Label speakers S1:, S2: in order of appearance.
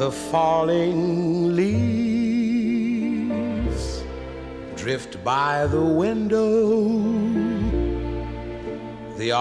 S1: the falling leaves drift by the window. The